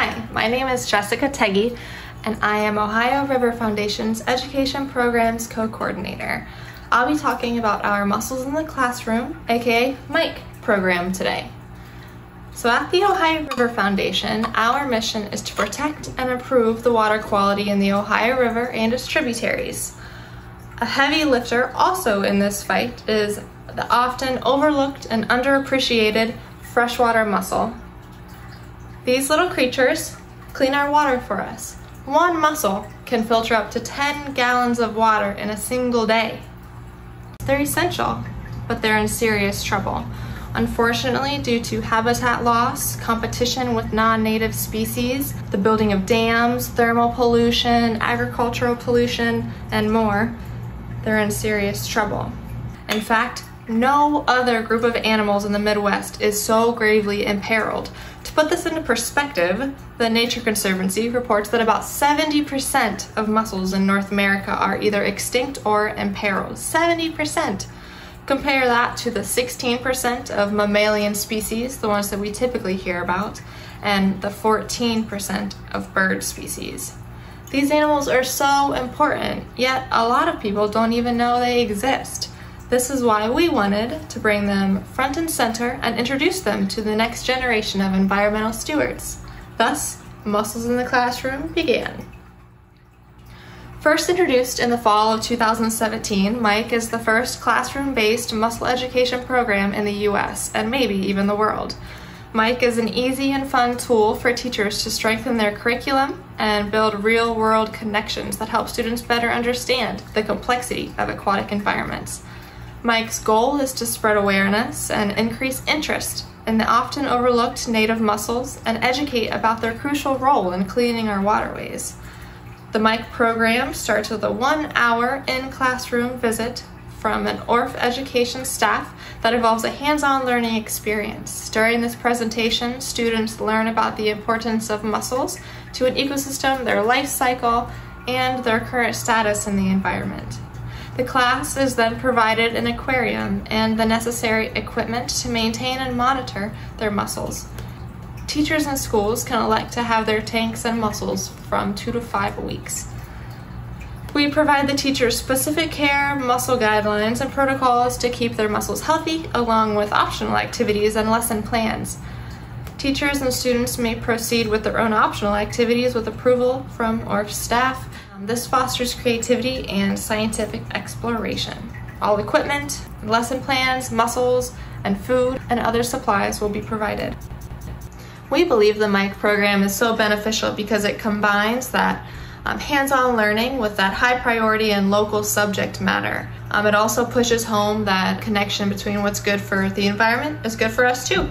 Hi, my name is Jessica Teggy, and I am Ohio River Foundation's Education Programs Co-Coordinator. I'll be talking about our Mussels in the Classroom, aka MIC, program today. So at the Ohio River Foundation, our mission is to protect and improve the water quality in the Ohio River and its tributaries. A heavy lifter also in this fight is the often overlooked and underappreciated freshwater mussel. These little creatures clean our water for us. One mussel can filter up to 10 gallons of water in a single day. They're essential, but they're in serious trouble. Unfortunately, due to habitat loss, competition with non-native species, the building of dams, thermal pollution, agricultural pollution, and more, they're in serious trouble. In fact, no other group of animals in the Midwest is so gravely imperiled. To put this into perspective, the Nature Conservancy reports that about 70% of mussels in North America are either extinct or imperiled. 70%! Compare that to the 16% of mammalian species, the ones that we typically hear about, and the 14% of bird species. These animals are so important, yet a lot of people don't even know they exist. This is why we wanted to bring them front and center and introduce them to the next generation of environmental stewards. Thus, Mussels in the Classroom began. First introduced in the fall of 2017, MIC is the first classroom-based mussel education program in the US and maybe even the world. MIC is an easy and fun tool for teachers to strengthen their curriculum and build real-world connections that help students better understand the complexity of aquatic environments. MIC's goal is to spread awareness and increase interest in the often overlooked native mussels and educate about their crucial role in cleaning our waterways. The MIC program starts with a one hour in classroom visit from an ORF education staff that involves a hands-on learning experience. During this presentation, students learn about the importance of mussels to an ecosystem, their life cycle, and their current status in the environment. The class is then provided an aquarium and the necessary equipment to maintain and monitor their mussels. Teachers and schools can elect to have their tanks and mussels from two to five weeks. We provide the teachers specific care, mussel guidelines, and protocols to keep their mussels healthy, along with optional activities and lesson plans. Teachers and students may proceed with their own optional activities with approval from ORF staff um, this fosters creativity and scientific exploration. All equipment, lesson plans, mussels, and food and other supplies will be provided. We believe the MIC program is so beneficial because it combines that um, hands-on learning with that high priority and local subject matter. Um, it also pushes home that connection between what's good for the environment is good for us too.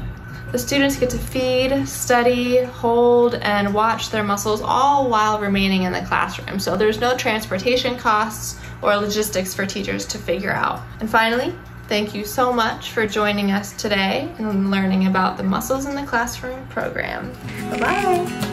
The students get to feed, study, hold, and watch their mussels all while remaining in the classroom. So there's no transportation costs or logistics for teachers to figure out. And finally, thank you so much for joining us today and learning about the Mussels in the Classroom program. Bye-bye.